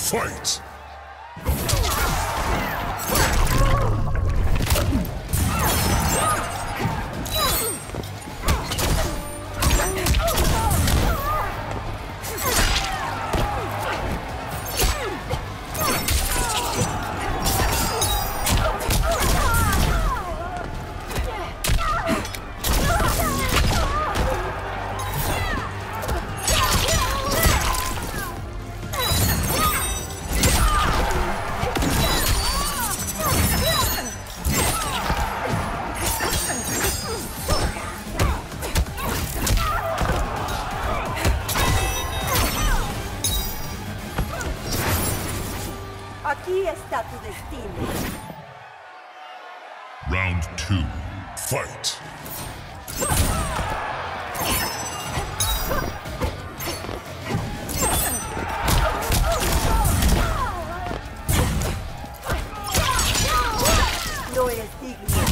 Fight! Aquí está tu destino. Round two. Fight! No eres digno.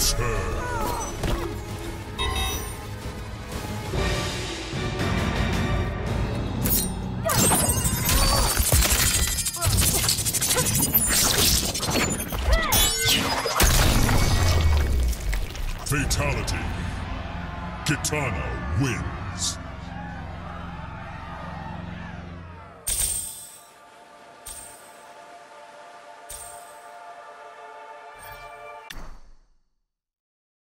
Finish her! Fatality. Kitana wins.